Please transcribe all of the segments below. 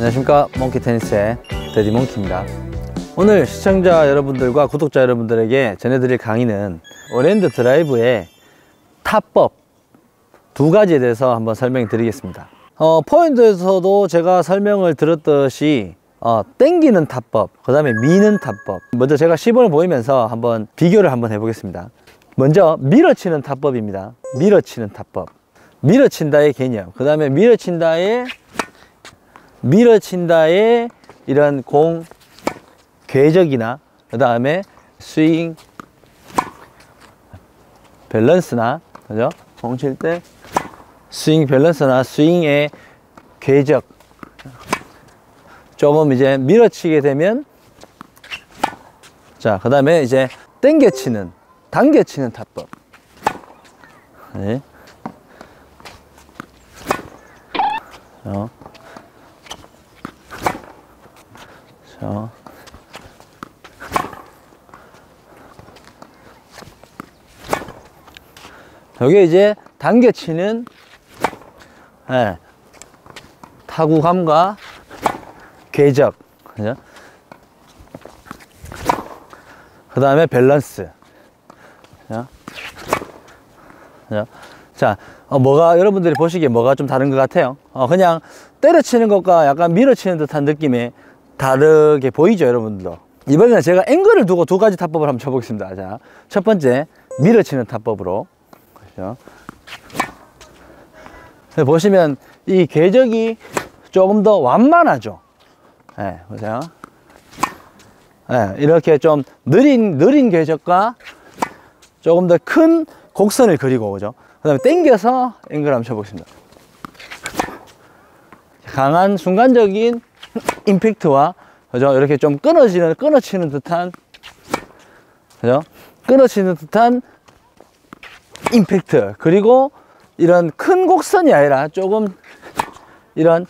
안녕하십니까. 몽키 테니스의 데디 몽키입니다. 오늘 시청자 여러분들과 구독자 여러분들에게 전해드릴 강의는 one hand 드라이브의 타법 두 가지에 대해서 한번 설명드리겠습니다. 어, 포인트에서도 제가 설명을 드렸듯이 어, 땡기는 타법 그 다음에 미는 타법 먼저 제가 시범을 보이면서 한번 비교를 한번 해보겠습니다. 먼저 밀어치는 타법입니다. 밀어치는 타법. 밀어친다의 개념 그 다음에 밀어친다의 밀어친다의 이런 공 궤적이나 그 다음에 스윙 밸런스나 그죠? 공 칠 때 스윙 밸런스나 스윙의 궤적 조금 이제 밀어치게 되면 자, 그 다음에 이제 땡겨치는 당겨치는 타법 네. 어. 자. 여기 이제 당겨치는 예, 타구감과 궤적 그죠? 그 다음에 밸런스 그죠? 그죠? 자 어, 뭐가 여러분들이 보시기에 뭐가 좀 다른 것 같아요 어, 그냥 때려치는 것과 약간 밀어치는 듯한 느낌이 다르게 보이죠 여러분들도? 이번에는 제가 앵글을 두고 두 가지 타법을 한번 쳐보겠습니다. 자, 첫 번째 밀어치는 타법으로. 그죠? 보시면 이 궤적이 조금 더 완만하죠? 네, 보세요. 네, 이렇게 좀 느린 느린 궤적과 조금 더 큰 곡선을 그리고 오죠? 그 다음에 당겨서 앵글 한번 쳐보겠습니다. 강한 순간적인 임팩트와 그죠? 이렇게 좀 끊어지는 끊어치는 듯한 그죠? 끊어치는 듯한 임팩트 그리고 이런 큰 곡선이 아니라 조금 이런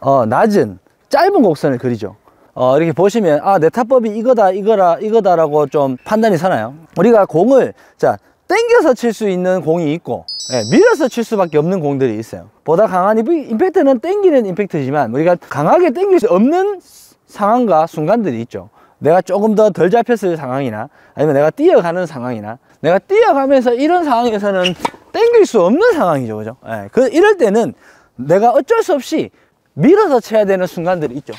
어, 낮은 짧은 곡선을 그리죠 어, 이렇게 보시면 아 내 타법이 이거다 이거라 이거다라고 좀 판단이 서나요 우리가 공을 자 땡겨서 칠 수 있는 공이 있고 예, 밀어서 칠 수밖에 없는 공들이 있어요. 보다 강한 임팩트는 땡기는 임팩트지만 우리가 강하게 땡길 수 없는 상황과 순간들이 있죠. 내가 조금 더 덜 잡혔을 상황이나 아니면 내가 뛰어가는 상황이나 내가 뛰어가면서 이런 상황에서는 땡길 수 없는 상황이죠. 그죠? 예, 그 이럴 때는 내가 어쩔 수 없이 밀어서 쳐야 되는 순간들이 있죠.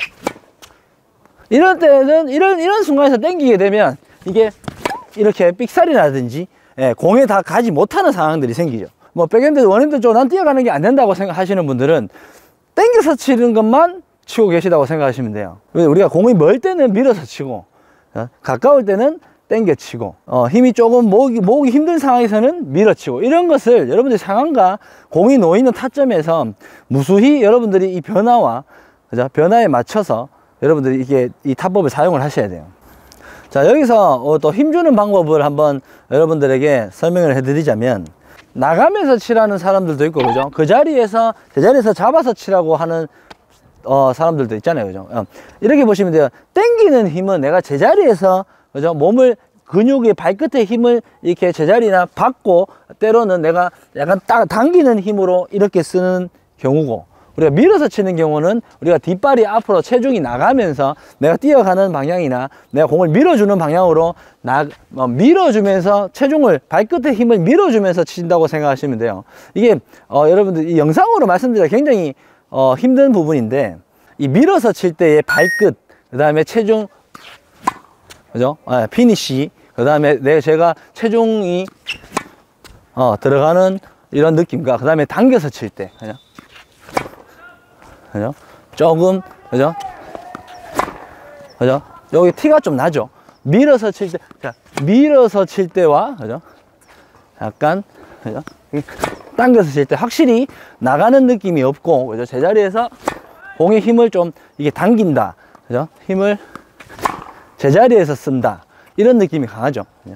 이럴 때는 이런 이런 순간에서 땡기게 되면 이게 이렇게 삑살이 나든지 예, 공에 다 가지 못하는 상황들이 생기죠. 뭐 백핸드 one hand 쪽 난 뛰어가는 게 안 된다고 생각하시는 분들은 땡겨서 치는 것만 치고 계시다고 생각하시면 돼요. 우리가 공이 멀 때는 밀어서 치고 어, 가까울 때는 땡겨 치고 어, 힘이 조금 모으기, 모으기 힘든 상황에서는 밀어치고. 이런 것을 여러분들 상황과 공이 놓이는 타점에서 무수히 여러분들이 이 변화와 그죠? 변화에 맞춰서 여러분들이 이게 이 타법을 사용을 하셔야 돼요 자 여기서 어, 또 힘주는 방법을 한번 여러분들에게 설명을 해 드리자면 나가면서 치라는 사람들도 있고 그죠? 그 자리에서 제자리에서 잡아서 치라고 하는 어, 사람들도 있잖아요 그죠? 어, 이렇게 보시면 돼요. 땡기는 힘은 내가 제자리에서 그죠? 몸을 근육의 발끝에 힘을 이렇게 제자리나 받고 때로는 내가 약간 딱 당기는 힘으로 이렇게 쓰는 경우고 우리가 밀어서 치는 경우는 우리가 뒷발이 앞으로 체중이 나가면서 내가 뛰어가는 방향이나 내가 공을 밀어주는 방향으로 나, 어, 밀어주면서 체중을 발끝에 힘을 밀어주면서 친다고 생각하시면 돼요. 이게 어, 여러분들 이 영상으로 말씀드리기 굉장히 어, 힘든 부분인데 이 밀어서 칠 때의 발끝 그 다음에 체중 그죠? 아, 피니시 그 다음에 내 제가 체중이 어, 들어가는 이런 느낌과 그 다음에 당겨서 칠 때 그죠 그죠? 조금, 그죠? 그죠? 여기 티가 좀 나죠? 밀어서 칠 때, 자, 밀어서 칠 때와, 그죠? 약간, 그죠? 당겨서 칠 때 확실히 나가는 느낌이 없고, 그죠? 제자리에서 공의 힘을 좀 이게 당긴다. 그죠? 힘을 제자리에서 쓴다. 이런 느낌이 강하죠. 그죠?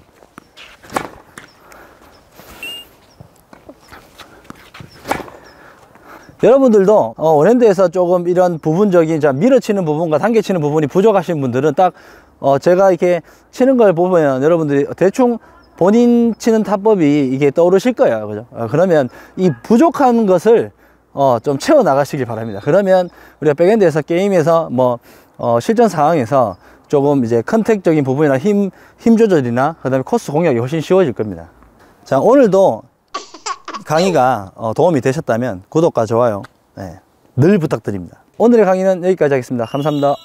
여러분들도 어, 원핸드에서 조금 이런 부분적인 자 밀어치는 부분과 당겨치는 부분이 부족하신 분들은 딱 어, 제가 이렇게 치는 걸 보면 여러분들이 대충 본인 치는 타법이 이게 떠오르실 거예요 그죠 어, 그러면 이 부족한 것을 어, 좀 채워 나가시길 바랍니다. 그러면 우리가 백핸드에서 게임에서 뭐 어, 실전 상황에서 조금 이제 contact적인 부분이나 힘, 힘 조절이나 그 다음에 코스 공략이 훨씬 쉬워질 겁니다. 자, 오늘도 강의가 어, 도움이 되셨다면 구독과 좋아요 네, 늘 부탁드립니다. 오늘의 강의는 여기까지 하겠습니다. 감사합니다.